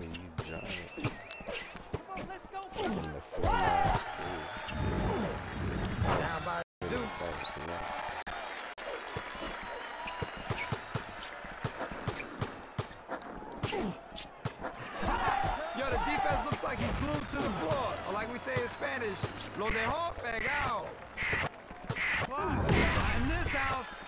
you giant. Come on, let's go. The four Yo, the defense looks like he's glued to the floor. Or like we say in Spanish, lo dejó pegado. In this house.